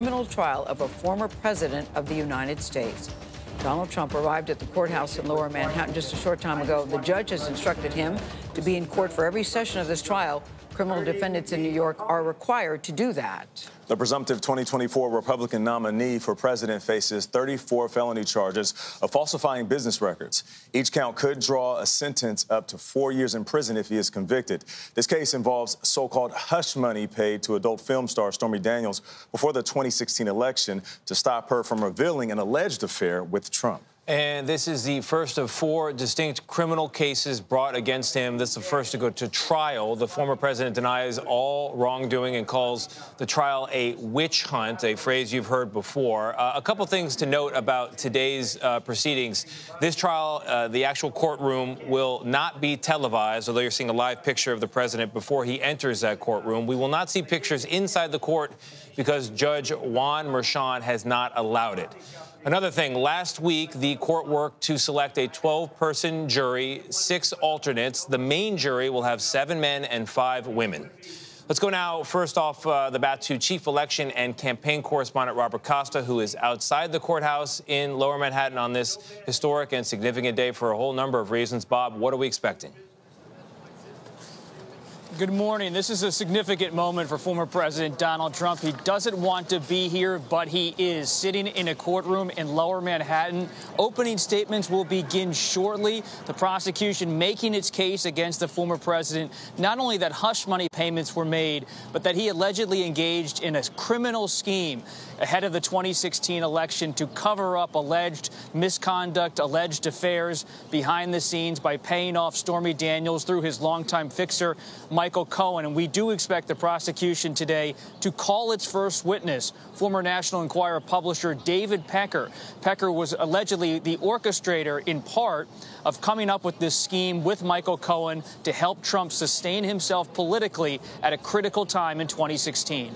criminal trial of a former president of the United States. Donald Trump arrived at the courthouse in lower Manhattan just a short time ago. The judge has instructed him to be in court for every session of this trial. Criminal defendants in New York are required to do that. The presumptive 2024 Republican nominee for president faces 34 felony charges of falsifying business records. Each count could draw a sentence up to four years in prison if he is convicted. This case involves so called hush money paid to adult film star Stormy Daniels before the 2016 election to stop her from revealing an alleged affair with Trump. And this is the first of four distinct criminal cases brought against him. This is the first to go to trial. The former president denies all wrongdoing and calls the trial a witch hunt, a phrase you've heard before. Uh, a couple things to note about today's uh, proceedings. This trial, uh, the actual courtroom, will not be televised, although you're seeing a live picture of the president before he enters that courtroom. We will not see pictures inside the court because Judge Juan Merchan has not allowed it. Another thing, last week, the court worked to select a 12 person jury, six alternates. The main jury will have seven men and five women. Let's go now, first off uh, the bat to Chief Election and Campaign Correspondent Robert Costa, who is outside the courthouse in Lower Manhattan on this historic and significant day for a whole number of reasons. Bob, what are we expecting? Good morning. This is a significant moment for former President Donald Trump. He doesn't want to be here, but he is sitting in a courtroom in lower Manhattan. Opening statements will begin shortly. The prosecution making its case against the former president, not only that hush money payments were made, but that he allegedly engaged in a criminal scheme ahead of the 2016 election to cover up alleged misconduct, alleged affairs behind the scenes by paying off Stormy Daniels through his longtime fixer, Michael Cohen. And we do expect the prosecution today to call its first witness, former National Enquirer publisher David Pecker. Pecker was allegedly the orchestrator, in part, of coming up with this scheme with Michael Cohen to help Trump sustain himself politically at a critical time in 2016.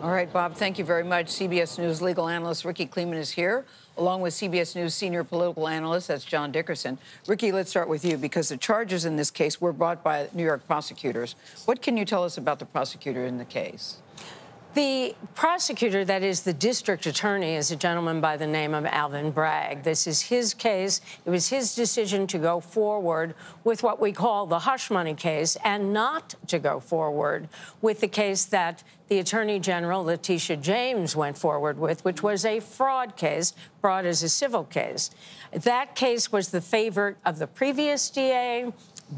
All right, Bob, thank you very much. CBS News legal analyst Rikki Klieman is here, along with CBS News senior political analyst, that's John Dickerson. Rikki, let's start with you because the charges in this case were brought by New York prosecutors. What can you tell us about the prosecutor in the case? The prosecutor, that is the district attorney, is a gentleman by the name of Alvin Bragg. This is his case. It was his decision to go forward with what we call the hush money case and not to go forward with the case that the Attorney General, Letitia James, went forward with, which was a fraud case brought as a civil case. That case was the favorite of the previous DA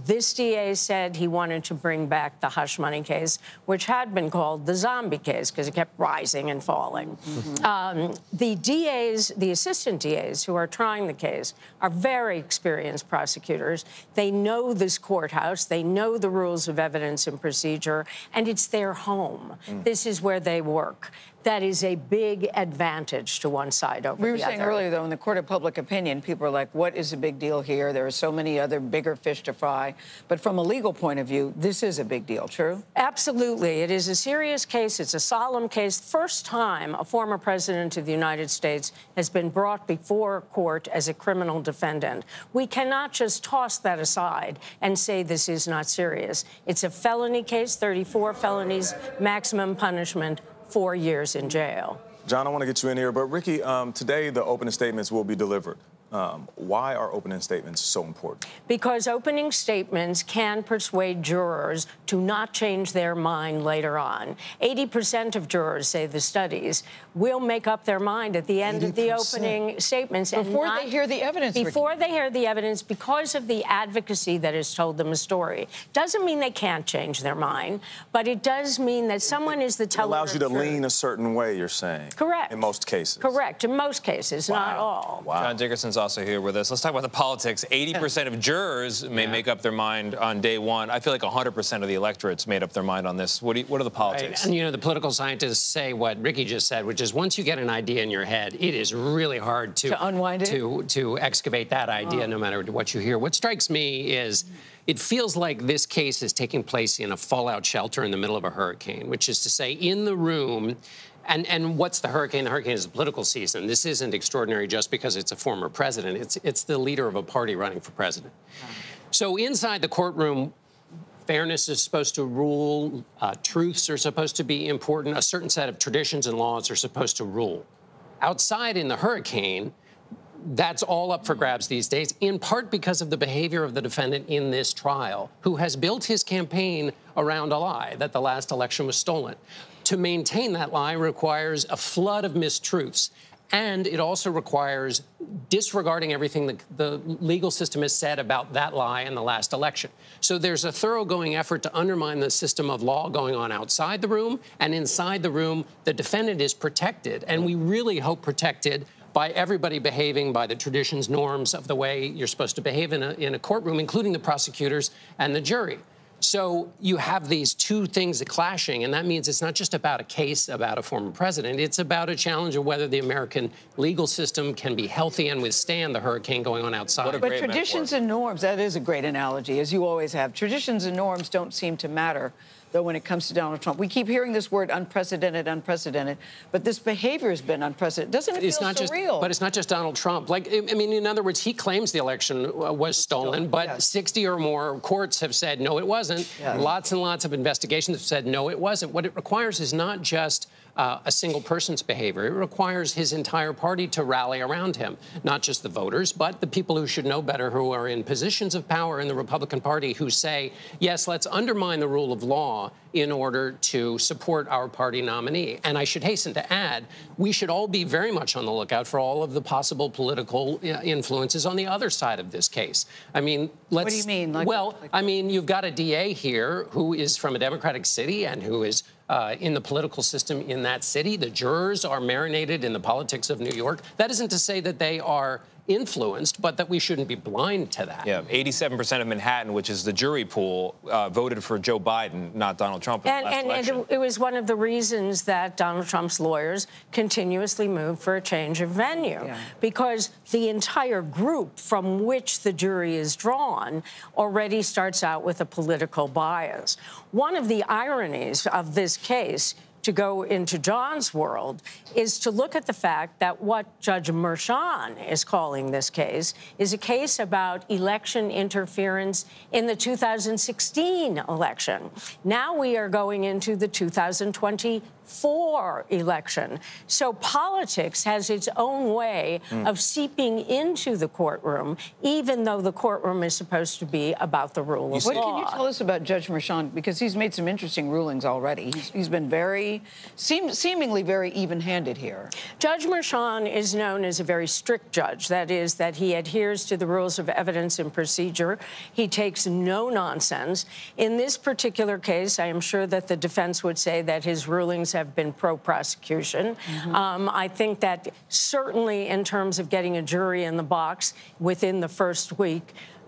this DA said he wanted to bring back the hush money case, which had been called the zombie case because it kept rising and falling. Mm-hmm. Um, the DAs, the assistant DAs who are trying the case, are very experienced prosecutors. They know this courthouse, they know the rules of evidence and procedure, and it's their home. Mm. This is where they work that is a big advantage to one side over the other. we were saying other. earlier, though, in the court of public opinion, people are like, what is a big deal here? There are so many other bigger fish to fry. But from a legal point of view, this is a big deal, true? Absolutely. It is a serious case. It's a solemn case. First time a former president of the United States has been brought before court as a criminal defendant. We cannot just toss that aside and say this is not serious. It's a felony case, 34 felonies, maximum punishment four years in jail. John, I want to get you in here, but Rikki, um, today the opening statements will be delivered. Um, why are opening statements so important? Because opening statements can persuade jurors to not change their mind later on. 80% of jurors, say the studies, will make up their mind at the end 80%. of the opening statements. Before not, they hear the evidence. Before Rikki. they hear the evidence, because of the advocacy that has told them a story. Doesn't mean they can't change their mind, but it does mean that someone is the teller. It allows you to lean a certain way, you're saying. Correct. In most cases. Correct. In most cases, wow. not all. Wow. John Dickerson's also here with us. Let's talk about the politics. 80% of jurors may yeah. make up their mind on day one. I feel like 100% of the electorate's made up their mind on this. What, you, what are the politics? Right. And, you know, the political scientists say what Rikki just said, which is once you get an idea in your head, it is really hard to, to unwind it? To, to excavate that idea, oh. no matter what you hear. What strikes me is it feels like this case is taking place in a fallout shelter in the middle of a hurricane, which is to say, in the room, and, and what's the hurricane? The hurricane is political season. This isn't extraordinary just because it's a former president. It's, it's the leader of a party running for president. So inside the courtroom, fairness is supposed to rule, uh, truths are supposed to be important, a certain set of traditions and laws are supposed to rule. Outside in the hurricane, that's all up for grabs these days, in part because of the behavior of the defendant in this trial, who has built his campaign around a lie that the last election was stolen. To maintain that lie requires a flood of mistruths. And it also requires disregarding everything the, the, legal system has said about that lie in the last election. So there's a thoroughgoing effort to undermine the system of law going on outside the room. And inside the room, the defendant is protected. And we really hope protected by everybody behaving by the traditions, norms of the way you're supposed to behave in a, in a courtroom, including the prosecutors and the jury. So you have these two things clashing, and that means it's not just about a case about a former president. It's about a challenge of whether the American legal system can be healthy and withstand the hurricane going on outside. But traditions metaphor. and norms, that is a great analogy, as you always have. Traditions and norms don't seem to matter though, when it comes to Donald Trump. We keep hearing this word unprecedented, unprecedented, but this behavior has been unprecedented. Doesn't it it's feel not surreal? Just, but it's not just Donald Trump. Like, I mean, in other words, he claims the election uh, was stolen, but yes. 60 or more courts have said, no, it wasn't. Yes. Lots and lots of investigations have said, no, it wasn't. What it requires is not just uh, a single person's behavior. It requires his entire party to rally around him, not just the voters, but the people who should know better, who are in positions of power in the Republican Party, who say, yes, let's undermine the rule of law in order to support our party nominee. And I should hasten to add, we should all be very much on the lookout for all of the possible political uh, influences on the other side of this case. I mean, let's. What do you mean? Like, well, like, I mean, you've got a DA here who is from a Democratic city and who is uh, in the political system in that city. The jurors are marinated in the politics of New York. That isn't to say that they are influenced, but that we shouldn't be blind to that. Yeah, 87% of Manhattan, which is the jury pool, uh, voted for Joe Biden, not Donald Trump. and, and, and, it was one of the reasons that Donald Trump's lawyers continuously moved for a change of venue, yeah. because the entire group from which the jury is drawn already starts out with a political bias. One of the ironies of this case to go into John's world is to look at the fact that what Judge Merchan is calling this case is a case about election interference in the 2016 election. Now we are going into the 2020 for election. So politics has its own way mm. of seeping into the courtroom, even though the courtroom is supposed to be about the rule of what law. What can you tell us about Judge Merchan? Because he's made some interesting rulings already. He's, he's been very, seem, seemingly very even-handed here. Judge Merchan is known as a very strict judge. That is, that he adheres to the rules of evidence and procedure. He takes no nonsense. In this particular case, I am sure that the defense would say that his rulings have been pro prosecution. Mm -hmm. um, I think that certainly in terms of getting a jury in the box within the first week,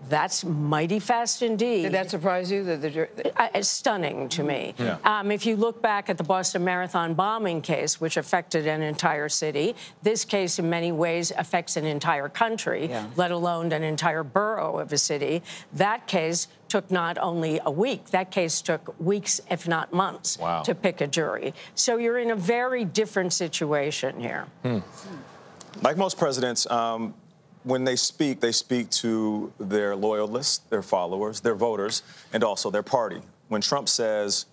that's mighty fast indeed. Did that surprise you? That the, uh, it's stunning to me. Yeah. Um, if you look back at the Boston Marathon bombing case, which affected an entire city, this case in many ways affects an entire country, yeah. let alone an entire borough of a city. That case took not only a week, that case took weeks, if not months, wow. to pick a jury. So you're in a very different situation here. Hmm. Like most presidents, um, when they speak, they speak to their loyalists, their followers, their voters, and also their party. When Trump says,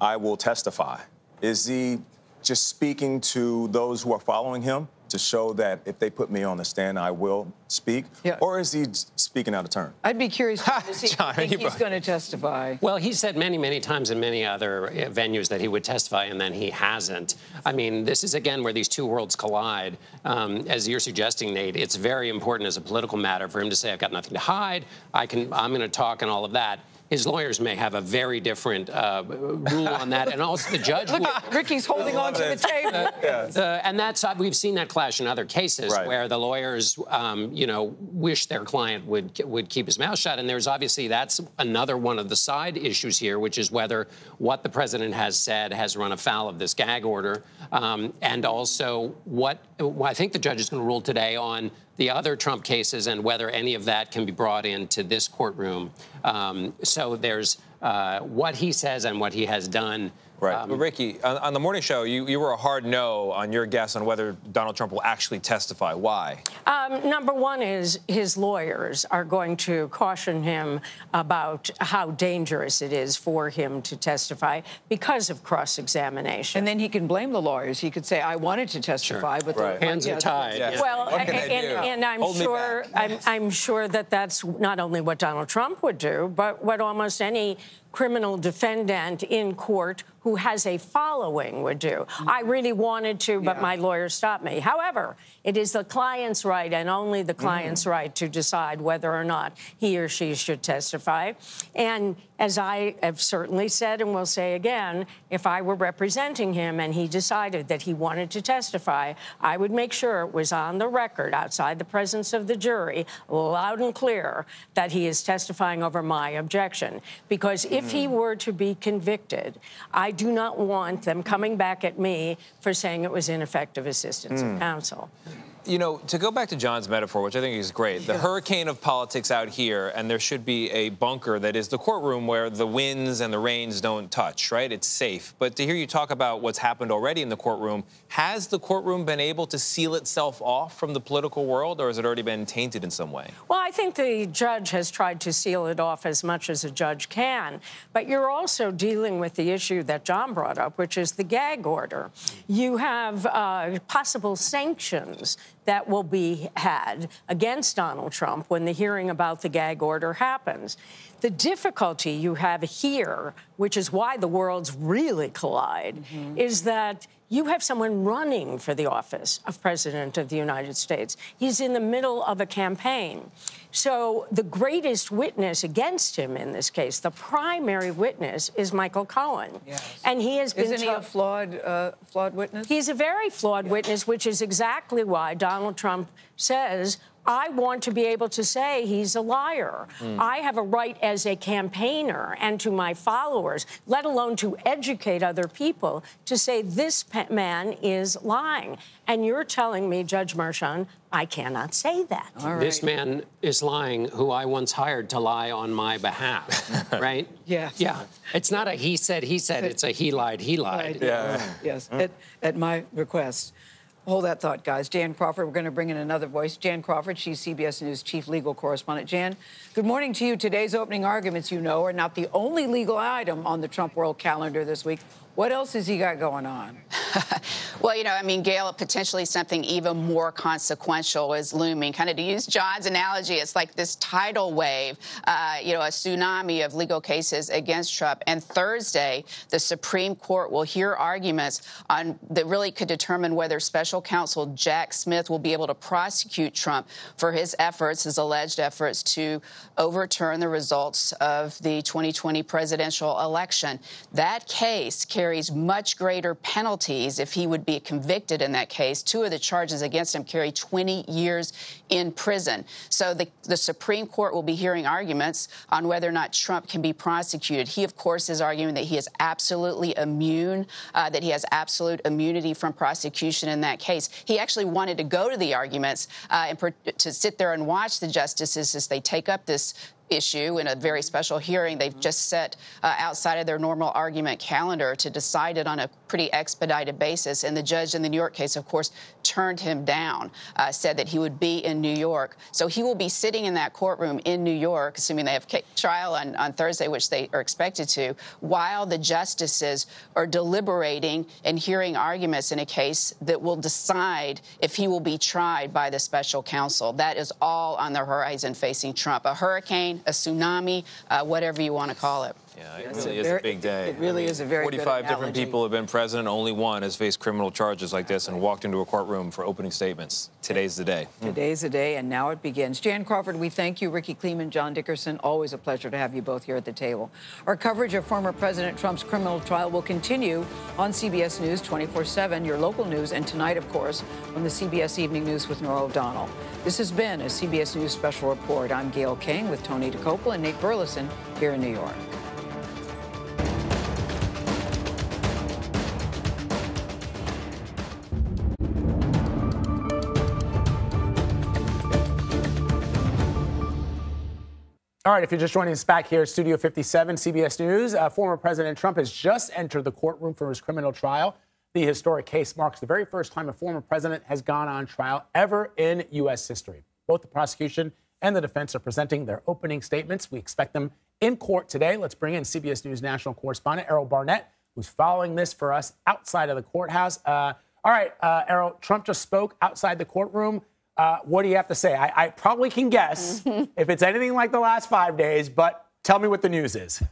I will testify, is he just speaking to those who are following him? To show that if they put me on the stand, I will speak? Yeah. Or is he speaking out of turn? I'd be curious to see John, if he's going to testify. Well, he said many, many times in many other uh, venues that he would testify, and then he hasn't. I mean, this is, again, where these two worlds collide. Um, as you're suggesting, Nate, it's very important as a political matter for him to say, I've got nothing to hide, I can, I'm going to talk and all of that his lawyers may have a very different uh, rule on that, and also the judge. Look, Rikki's holding on to the table. Uh, yes. uh, and that's uh, we've seen that clash in other cases right. where the lawyers, um, you know, wish their client would would keep his mouth shut. And there's obviously that's another one of the side issues here, which is whether what the president has said has run afoul of this gag order, um, and also what well, I think the judge is going to rule today on the other Trump cases and whether any of that can be brought into this courtroom. Um, so there's uh, what he says and what he has done Right. Um, Rikki, on, on, the morning show, you, you were a hard no on your guess on whether Donald Trump will actually testify. Why? Um, number one is his lawyers are going to caution him about how dangerous it is for him to testify because of cross examination. And then he can blame the lawyers. He could say, I wanted to testify, sure. but right. the hands are tied. Yes. Well, and, and, I'm Hold sure I'm, I'm sure that that's not only what Donald Trump would do, but what almost any criminal defendant in court who has a following would do. I really wanted to, but yeah. my lawyer stopped me. However, it is the client's right and only the client's mm. right to decide whether or not he or she should testify. And as I have certainly said and will say again, if I were representing him and he decided that he wanted to testify, I would make sure it was on the record outside the presence of the jury, loud and clear, that he is testifying over my objection. Because if he mm. were to be convicted, I do not want them coming back at me for saying it was ineffective assistance mm. of counsel. You know, to go back to John's metaphor, which I think is great, the hurricane of politics out here, and there should be a bunker that is the courtroom where the winds and the rains don't touch, right? It's safe. But to hear you talk about what's happened already in the courtroom, has the courtroom been able to seal itself off from the political world, or has it already been tainted in some way? Well, I think the judge has tried to seal it off as much as a judge can. But you're also dealing with the issue that John brought up, which is the gag order. You have uh, possible sanctions that will be had against Donald Trump when the hearing about the gag order happens. The difficulty you have here, which is why the worlds really collide, mm-hmm. is that you have someone running for the office of President of the United States. He's in the middle of a campaign. So the greatest witness against him in this case, the primary witness, is Michael Cohen. Yes. And he has been. Isn't he a flawed, uh, flawed witness? He's a very flawed yeah. witness, which is exactly why Donald Trump says I want to be able to say he's a liar. Mm. I have a right as a campaigner and to my followers, let alone to educate other people, to say this man is lying. And you're telling me, Judge Merchan, I cannot say that. Right. This man is lying who I once hired to lie on my behalf, right? yeah. Yeah. It's not a he said, he said, it's a he lied, he lied. Yeah. Yes, at, at my request. Hold that thought, guys. Jan Crawford, we're going to bring in another voice. Jan Crawford, she's CBS News chief legal correspondent. Jan, good morning to you. Today's opening arguments, you know, are not the only legal item on the Trump world calendar this week. What else has he got going on? well, you know, I mean, Gayle, potentially something even more consequential is looming. Kind of to use John's analogy, it's like this tidal wave, uh, you know, a tsunami of legal cases against Trump. And Thursday, the Supreme Court will hear arguments on that really could determine whether special counsel Jack Smith will be able to prosecute Trump for his efforts, his alleged efforts to overturn the results of the 2020 presidential election. That case carries much greater penalties if he would be convicted in that case. Two of the charges against him carry 20 years in prison. So the, the Supreme Court will be hearing arguments on whether or not Trump can be prosecuted. He, of course, is arguing that he is absolutely immune, uh, that he has absolute immunity from prosecution in that case. He actually wanted to go to the arguments uh, and per- to sit there and watch the justices as they take up this issue in a very special hearing. They've just set uh, outside of their normal argument calendar to decide it on a pretty expedited basis. And the judge in the New York case, of course, turned him down, uh, said that he would be in New York. So he will be sitting in that courtroom in New York, assuming they have trial on, on Thursday, which they are expected to, while the justices are deliberating and hearing arguments in a case that will decide if he will be tried by the special counsel. That is all on the horizon facing Trump. A hurricane, a tsunami, uh, whatever you want to call it. Yeah, it really is a big day. It really is a very 45 different people have been president. Only one has faced criminal charges like this and walked into a courtroom for opening statements. Today's the day. Mm-hmm. Today's the day, and now it begins. Jan Crawford, we thank you. Rikki Klieman, John Dickerson, always a pleasure to have you both here at the table. Our coverage of former President Trump's criminal trial will continue on CBS News 24-7, your local news, and tonight, of course, on the CBS Evening News with Norah O'Donnell. This has been a CBS News Special Report. I'm Gayle King with Tony Dokoupil and Nate Burleson here in New York. All right, if you're just joining us back here at Studio 57, CBS News, uh, former President Trump has just entered the courtroom for his criminal trial. The historic case marks the very first time a former president has gone on trial ever in U.S. history. Both the prosecution and the defense are presenting their opening statements. We expect them in court today. Let's bring in CBS News national correspondent Errol Barnett, who's following this for us outside of the courthouse. Uh, all right, uh, Errol, Trump just spoke outside the courtroom. Uh, what do you have to say? I, I probably can guess if it's anything like the last five days, but tell me what the news is.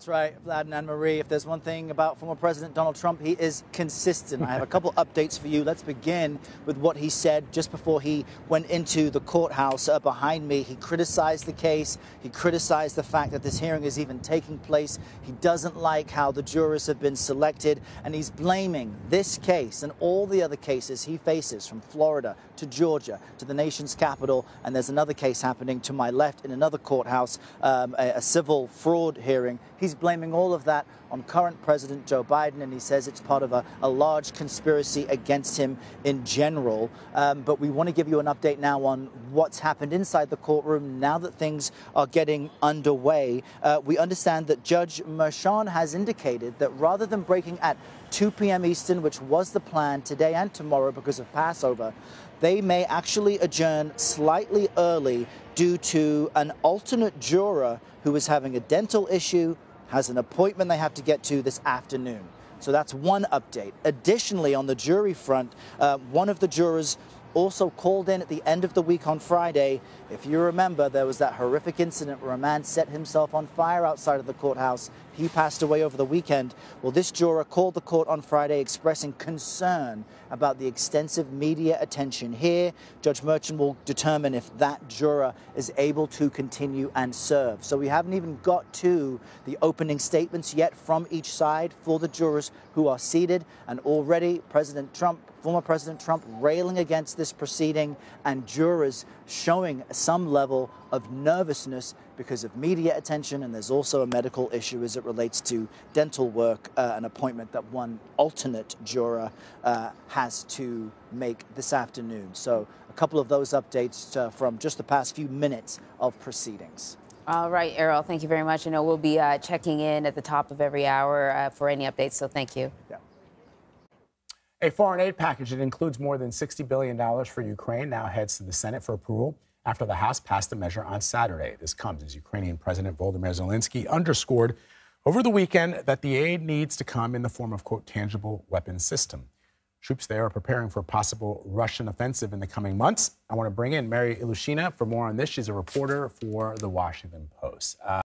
That's right, Vlad and Anne Marie. If there's one thing about former President Donald Trump, he is consistent. I have a couple updates for you. Let's begin with what he said just before he went into the courthouse uh, behind me. He criticized the case. He criticized the fact that this hearing is even taking place. He doesn't like how the jurors have been selected, and he's blaming this case and all the other cases he faces from Florida to Georgia to the nation's capital. And there's another case happening to my left in another courthouse, um, a, a civil fraud hearing. He's blaming all of that on current President Joe Biden, and he says it's part of a, a large conspiracy against him in general. Um, but we want to give you an update now on what's happened inside the courtroom now that things are getting underway. Uh, we understand that Judge Merchan has indicated that rather than breaking at 2 p.m. Eastern, which was the plan today and tomorrow because of Passover, they may actually adjourn slightly early due to an alternate juror who is having a dental issue has an appointment they have to get to this afternoon. So that's one update. Additionally, on the jury front, uh, one of the jurors also called in at the end of the week on Friday. If you remember, there was that horrific incident where a man set himself on fire outside of the courthouse. He passed away over the weekend. Well, this juror called the court on Friday expressing concern about the extensive media attention here. Judge Merchan will determine if that juror is able to continue and serve. So we haven't even got to the opening statements yet from each side for the jurors who are seated. And already President Trump former President Trump railing against this proceeding and jurors showing some level of nervousness because of media attention, and there's also a medical issue as it relates to dental work, uh, an appointment that one alternate juror uh, has to make this afternoon. So, a couple of those updates uh, from just the past few minutes of proceedings. All right, Errol, thank you very much. I know we'll be uh, checking in at the top of every hour uh, for any updates, so thank you. A foreign aid package that includes more than $60 billion for Ukraine now heads to the Senate for approval after the House passed the measure on Saturday. This comes as Ukrainian President Volodymyr Zelensky underscored over the weekend that the aid needs to come in the form of, quote, tangible weapons system. Troops there are preparing for a possible Russian offensive in the coming months. I want to bring in Mary Ilyushina for more on this. She's a reporter for The Washington Post. Uh,